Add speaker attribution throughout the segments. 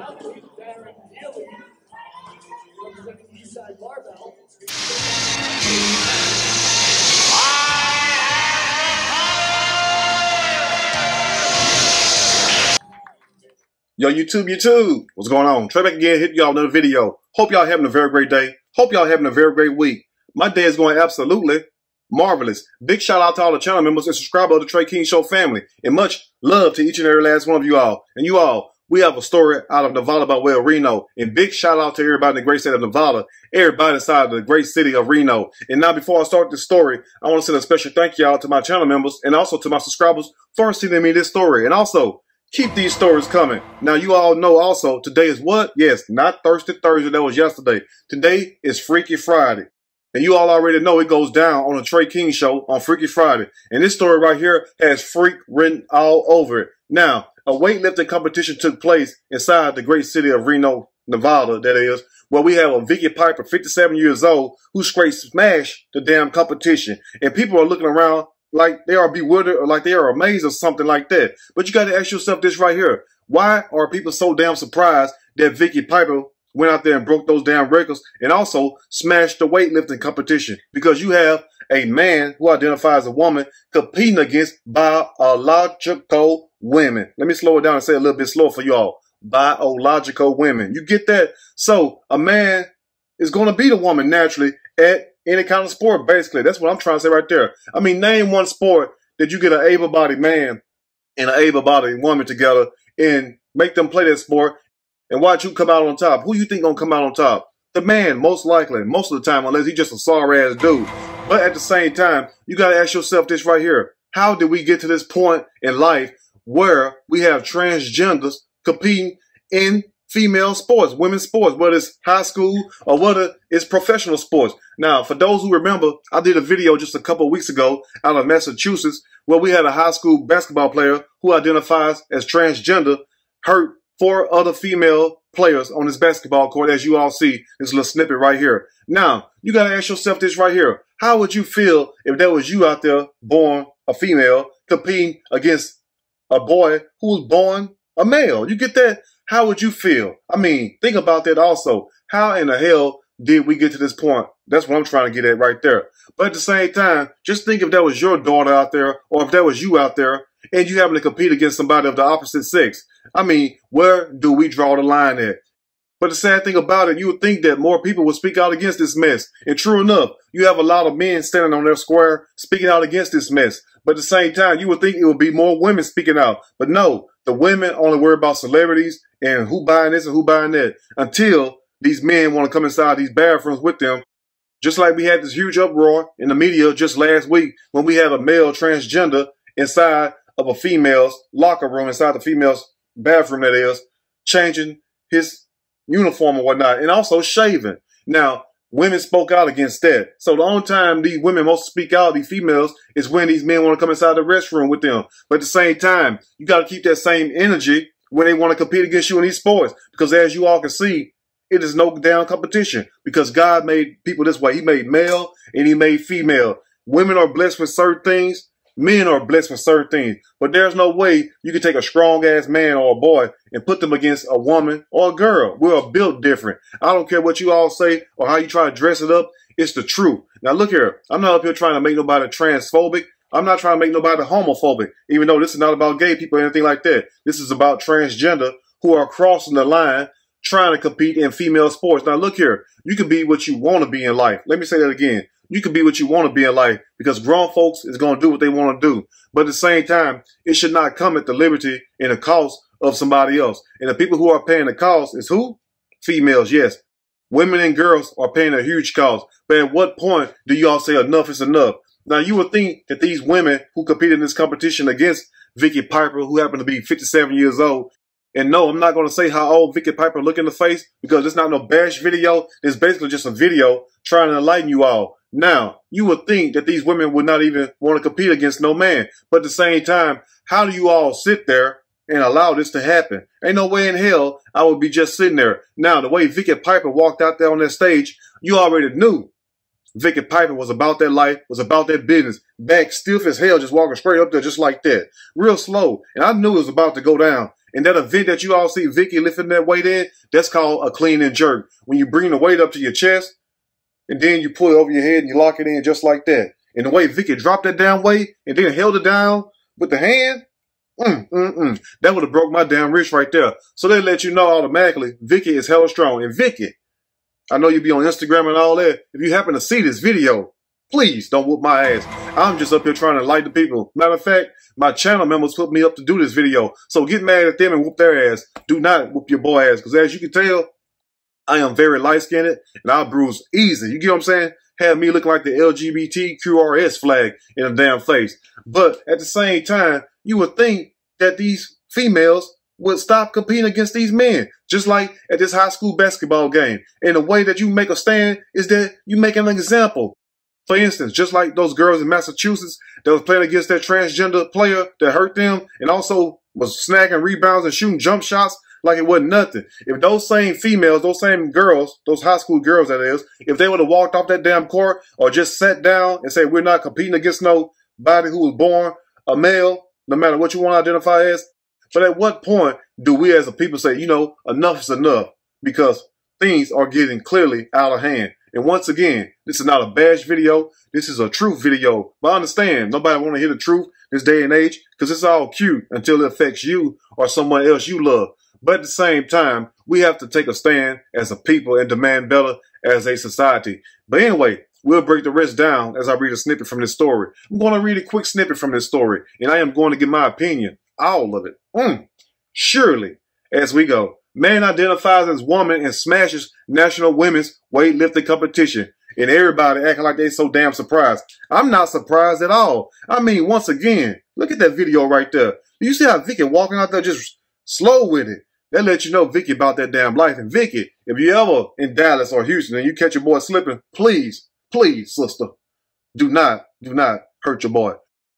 Speaker 1: Athlete, Darren Healy, representing Eastside Barbell.
Speaker 2: Yo, YouTube, YouTube, what's going on? Trey back again, hit y'all another video. Hope y'all having a very great day. Hope y'all having a very great week. My day is going absolutely marvelous. Big shout out to all the channel members and subscribers of the Trey King Show family. And much love to each and every last one of you all. And you all, we have a story out of Nevada by way of Reno. And big shout out to everybody in the great state of Nevada, everybody inside the great city of Reno. And now before I start this story, I want to send a special thank you out to my channel members and also to my subscribers for sending me this story. And also, keep these stories coming. Now, you all know also today is what? Yes, not Thursday Thursday. That was yesterday. Today is Freaky Friday. And you all already know it goes down on the Trey King show on Freaky Friday. And this story right here has freak written all over it. Now, a weightlifting competition took place inside the great city of Reno, Nevada, that is, where we have a Vicky Piper, 57 years old, who straight smashed the damn competition. And people are looking around like they are bewildered or like they are amazed or something like that. But you got to ask yourself this right here. Why are people so damn surprised that Vicky Piper went out there and broke those damn records and also smashed the weightlifting competition? Because you have a man who identifies a woman competing against biological women. Let me slow it down and say a little bit slower for y'all. Biological women. You get that? So a man is going to beat a woman naturally at any kind of sport, basically. That's what I'm trying to say right there. I mean, name one sport that you get an able-bodied man and an able-bodied woman together and make them play that sport and watch you come out on top. Who you think gonna come out on top? The man, most likely, most of the time, unless he's just a sorry ass dude. But at the same time, you gotta ask yourself this right here. How did we get to this point in life where we have transgenders competing in female sports, women's sports, whether it's high school or whether it's professional sports. Now, for those who remember, I did a video just a couple weeks ago out of Massachusetts where we had a high school basketball player who identifies as transgender hurt four other female players on this basketball court, as you all see this little snippet right here. Now, you got to ask yourself this right here. How would you feel if there was you out there born a female competing against a boy who was born a male? You get that? how would you feel? I mean, think about that also. How in the hell did we get to this point? That's what I'm trying to get at right there. But at the same time, just think if that was your daughter out there or if that was you out there and you having to compete against somebody of the opposite sex. I mean, where do we draw the line at? But the sad thing about it, you would think that more people would speak out against this mess. And true enough, you have a lot of men standing on their square speaking out against this mess. But at the same time, you would think it would be more women speaking out. But no, the women only worry about celebrities and who buying this and who buying that until these men want to come inside these bathrooms with them. Just like we had this huge uproar in the media just last week when we had a male transgender inside of a female's locker room, inside the female's bathroom, that is, changing his uniform and whatnot, and also shaving. Now, women spoke out against that. So the only time these women most speak out, these females, is when these men want to come inside the restroom with them. But at the same time, you got to keep that same energy when they want to compete against you in these sports. Because as you all can see, it is no down competition because God made people this way. He made male and he made female. Women are blessed with certain things Men are blessed with certain things, but there's no way you can take a strong ass man or a boy and put them against a woman or a girl. We're built different. I don't care what you all say or how you try to dress it up. It's the truth. Now look here. I'm not up here trying to make nobody transphobic. I'm not trying to make nobody homophobic, even though this is not about gay people or anything like that. This is about transgender who are crossing the line trying to compete in female sports. Now look here. You can be what you want to be in life. Let me say that again you can be what you want to be in life because grown folks is going to do what they want to do. But at the same time, it should not come at the liberty and the cost of somebody else. And the people who are paying the cost is who? Females, yes. Women and girls are paying a huge cost. But at what point do y'all say enough is enough? Now you would think that these women who competed in this competition against Vicky Piper, who happened to be 57 years old, and no, I'm not going to say how old Vicky Piper look in the face because it's not no bash video. It's basically just a video trying to enlighten you all. Now, you would think that these women would not even want to compete against no man. But at the same time, how do you all sit there and allow this to happen? Ain't no way in hell I would be just sitting there. Now, the way Vicky Piper walked out there on that stage, you already knew Vicky Piper was about that life, was about that business. Back stiff as hell, just walking straight up there just like that. Real slow. And I knew it was about to go down. And that event that you all see Vicky lifting that weight in, that's called a clean and jerk. When you bring the weight up to your chest, and then you pull it over your head and you lock it in just like that. And the way Vicky dropped that down weight and then held it down with the hand, mm, mm, mm, that would have broke my damn wrist right there. So they let you know automatically Vicky is hella strong. And Vicky, I know you be on Instagram and all that. If you happen to see this video, please don't whoop my ass. I'm just up here trying to light the people. Matter of fact, my channel members put me up to do this video. So get mad at them and whoop their ass. Do not whoop your boy ass. Because as you can tell, I am very light skinned and I bruise easy. You get what I'm saying? Have me looking like the LGBTQRS flag in a damn face. But at the same time, you would think that these females would stop competing against these men. Just like at this high school basketball game. And the way that you make a stand is that you make an example. For instance, just like those girls in Massachusetts that was playing against that transgender player that hurt them and also was snagging rebounds and shooting jump shots like it wasn't nothing. If those same females, those same girls, those high school girls that is, if they would have walked off that damn court or just sat down and said, we're not competing against nobody who was born a male, no matter what you want to identify as, but at what point do we as a people say, you know, enough is enough? Because things are getting clearly out of hand. And once again, this is not a bash video. This is a truth video. But I understand, nobody want to hear the truth this day and age because it's all cute until it affects you or someone else you love. But at the same time, we have to take a stand as a people and demand better as a society. But anyway, we'll break the rest down as I read a snippet from this story. I'm going to read a quick snippet from this story, and I am going to give my opinion, all of it. Mm. Surely, as we go. Man identifies as woman and smashes national women's weightlifting competition. And everybody acting like they so damn surprised. I'm not surprised at all. I mean, once again, look at that video right there. You see how Vicky walking out there just slow with it? That let you know Vicky about that damn life. And Vicky, if you ever in Dallas or Houston and you catch your boy slipping, please, please, sister, do not, do not hurt your boy.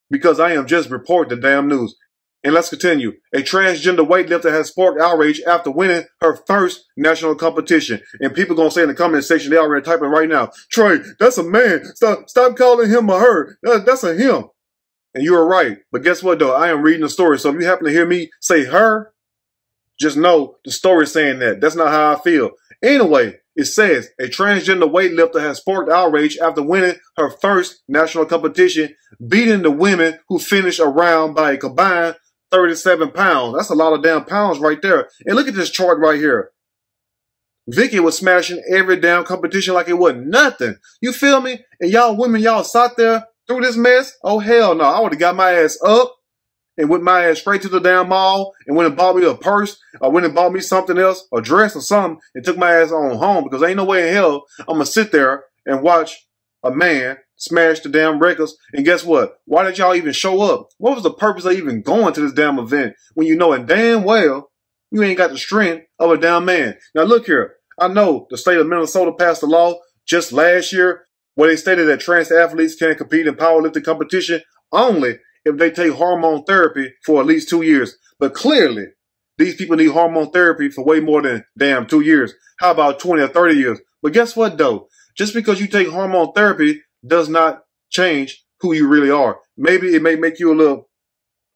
Speaker 2: Because I am just reporting the damn news. And let's continue. A transgender weightlifter has sparked outrage after winning her first national competition. And people gonna say in the comment section, they already typing right now, Trey, that's a man. Stop, stop calling him a her. That, that's a him. And you are right. But guess what though? I am reading the story. So if you happen to hear me say her, just know the story is saying that. That's not how I feel. Anyway, it says a transgender weightlifter has sparked outrage after winning her first national competition, beating the women who finished around by a combined 37 pounds. That's a lot of damn pounds right there. And look at this chart right here. Vicky was smashing every damn competition like it wasn't nothing. You feel me? And y'all women, y'all sat there through this mess? Oh, hell no. I would have got my ass up and went my ass straight to the damn mall and went and bought me a purse or went and bought me something else, a dress or something, and took my ass on home because ain't no way in hell I'm going to sit there and watch a man smashed the damn records. And guess what? Why did y'all even show up? What was the purpose of even going to this damn event when you know it damn well you ain't got the strength of a damn man? Now look here. I know the state of Minnesota passed a law just last year where they stated that trans athletes can't compete in powerlifting competition only if they take hormone therapy for at least two years. But clearly, these people need hormone therapy for way more than damn two years. How about 20 or 30 years? But guess what though? Just because you take hormone therapy does not change who you really are. Maybe it may make you a little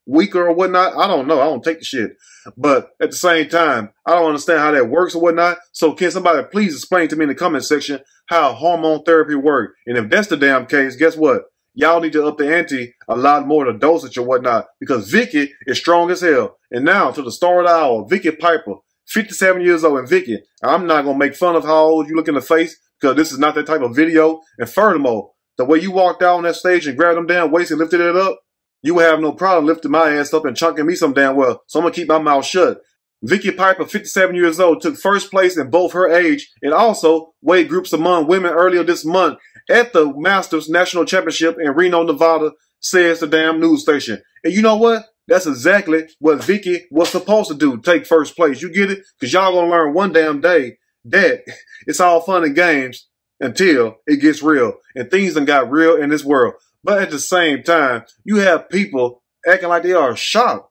Speaker 2: weaker or whatnot. I don't know. I don't take the shit. But at the same time, I don't understand how that works or whatnot. So can somebody please explain to me in the comment section how hormone therapy works? And if that's the damn case, guess what? Y'all need to up the ante a lot more the dosage or whatnot because Vicky is strong as hell. And now to the star of the hour, Vicky Piper, 57 years old. And Vicky, I'm not going to make fun of how old you look in the face because this is not that type of video. And furthermore, the way you walked out on that stage and grabbed them down waist and lifted it up, you would have no problem lifting my ass up and chunking me some damn well. So I'm gonna keep my mouth shut. Vicky Piper, 57 years old, took first place in both her age and also weight groups among women earlier this month at the Masters National Championship in Reno, Nevada, says the damn news station. And you know what? That's exactly what Vicky was supposed to do, take first place. You get it? Because y'all gonna learn one damn day that it's all fun and games until it gets real. And things done got real in this world. But at the same time, you have people acting like they are shocked.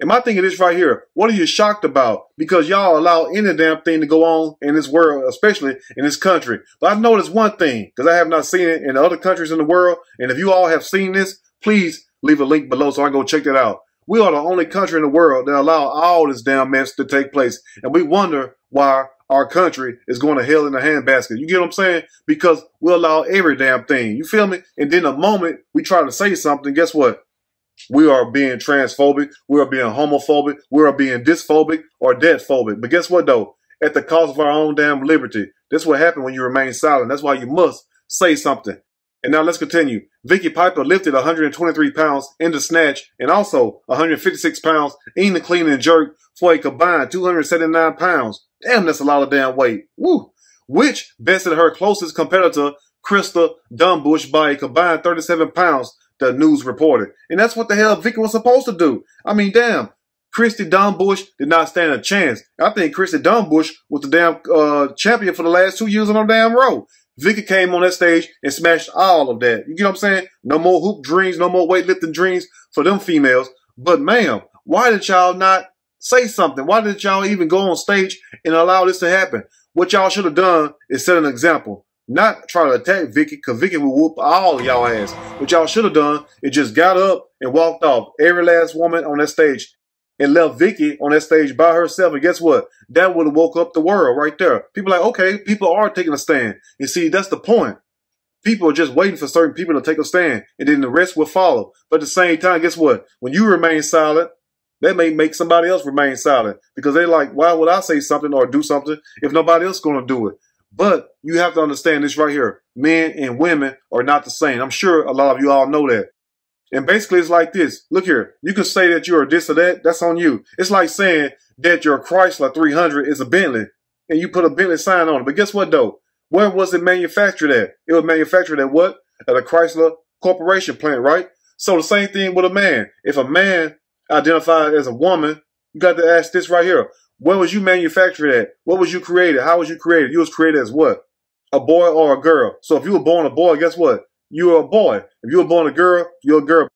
Speaker 2: And my thing is this right here. What are you shocked about? Because y'all allow any damn thing to go on in this world, especially in this country. But I noticed one thing, because I have not seen it in other countries in the world. And if you all have seen this, please leave a link below so I can go check that out. We are the only country in the world that allow all this damn mess to take place. And we wonder why our country is going to hell in a handbasket. You get what I'm saying? Because we allow every damn thing. You feel me? And then the moment we try to say something, guess what? We are being transphobic. We are being homophobic. We are being dysphobic or deadphobic. But guess what though? At the cost of our own damn liberty. That's what happens when you remain silent. That's why you must say something. And now let's continue. Vicky Piper lifted 123 pounds in the snatch and also 156 pounds in the clean and jerk for a combined 279 pounds. Damn, that's a lot of damn weight. Woo! Which bested her closest competitor, Krista Dunbush, by a combined 37 pounds, the news reported. And that's what the hell Vicky was supposed to do. I mean, damn. Christy Dunbush did not stand a chance. I think Christy Dunbush was the damn uh, champion for the last two years on the damn road. Vicky came on that stage and smashed all of that. You get what I'm saying? No more hoop dreams, no more weightlifting dreams for them females. But ma'am, why did y'all not say something? Why did y'all even go on stage and allow this to happen? What y'all should have done is set an example. Not try to attack Vicky, because Vicky will whoop all y'all ass. What y'all should have done is just got up and walked off. Every last woman on that stage and left Vicky on that stage by herself. And guess what? That would have woke up the world right there. People like, okay, people are taking a stand. You see, that's the point. People are just waiting for certain people to take a stand and then the rest will follow. But at the same time, guess what? When you remain silent, that may make somebody else remain silent because they're like, why would I say something or do something if nobody else is going to do it? But you have to understand this right here. Men and women are not the same. I'm sure a lot of you all know that. And basically, it's like this. Look here. You can say that you're this or that. That's on you. It's like saying that your Chrysler 300 is a Bentley and you put a Bentley sign on it. But guess what, though? Where was it manufactured at? It was manufactured at what? At a Chrysler Corporation plant, right? So the same thing with a man. If a man identified as a woman, you got to ask this right here. Where was you manufactured at? What was you created? How was you created? You was created as what? A boy or a girl. So if you were born a boy, guess what? You're a boy. If you were born a girl, you're a girl.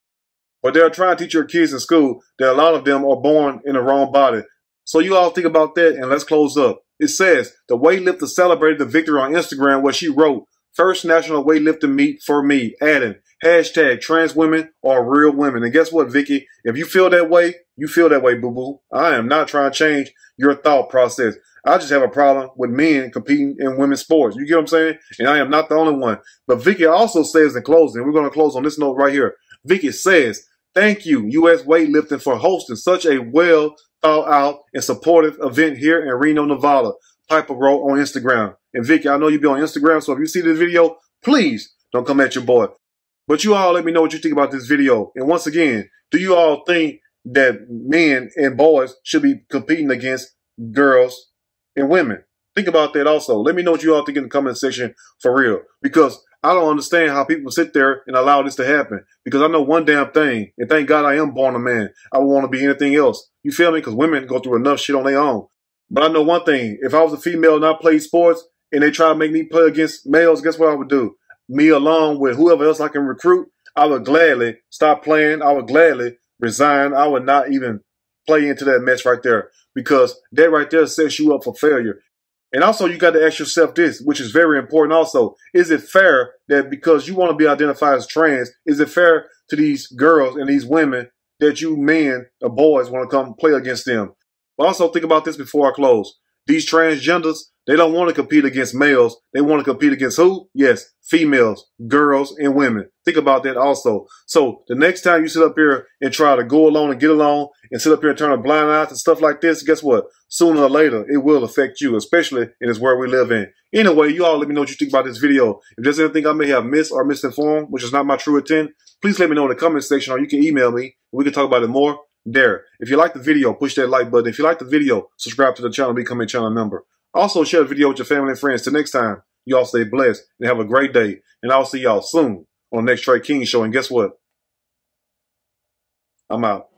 Speaker 2: But they're trying to teach your kids in school that a lot of them are born in the wrong body. So you all think about that and let's close up. It says the weightlifter celebrated the victory on Instagram where she wrote, first national weightlifting meet for me, adding hashtag trans women are real women. And guess what, Vicky? If you feel that way, you feel that way, boo boo. I am not trying to change your thought process. I just have a problem with men competing in women's sports. You get what I'm saying? And I am not the only one. But Vicky also says in closing, we're going to close on this note right here. Vicky says, thank you, U.S. Weightlifting, for hosting such a well thought out and supportive event here in Reno, Nevada. Piper wrote on Instagram. And Vicky, I know you be on Instagram, so if you see this video, please don't come at your boy. But you all let me know what you think about this video. And once again, do you all think that men and boys should be competing against girls and women. Think about that also. Let me know what you all think in the comment section for real. Because I don't understand how people sit there and allow this to happen. Because I know one damn thing, and thank God I am born a man. I would want to be anything else. You feel me? Because women go through enough shit on their own. But I know one thing. If I was a female and I played sports and they try to make me play against males, guess what I would do? Me along with whoever else I can recruit, I would gladly stop playing. I would gladly resign. I would not even play into that mess right there because that right there sets you up for failure. And also, you got to ask yourself this, which is very important. Also, is it fair that because you want to be identified as trans, is it fair to these girls and these women that you men or boys want to come play against them? But also, think about this before I close. These transgenders, they don't want to compete against males. They want to compete against who? Yes, females, girls, and women. Think about that also. So the next time you sit up here and try to go along and get along and sit up here and turn a blind eye to stuff like this, guess what? Sooner or later, it will affect you, especially in this world we live in. Anyway, you all let me know what you think about this video. If there's anything I may have missed or misinformed, which is not my true intent, please let me know in the comment section or you can email me. We can talk about it more there. If you like the video, push that like button. If you like the video, subscribe to the channel, become a channel member. Also, share the video with your family and friends. Till next time, you all stay blessed and have a great day. And I'll see y'all soon on the next Trey King show. And guess what? I'm out.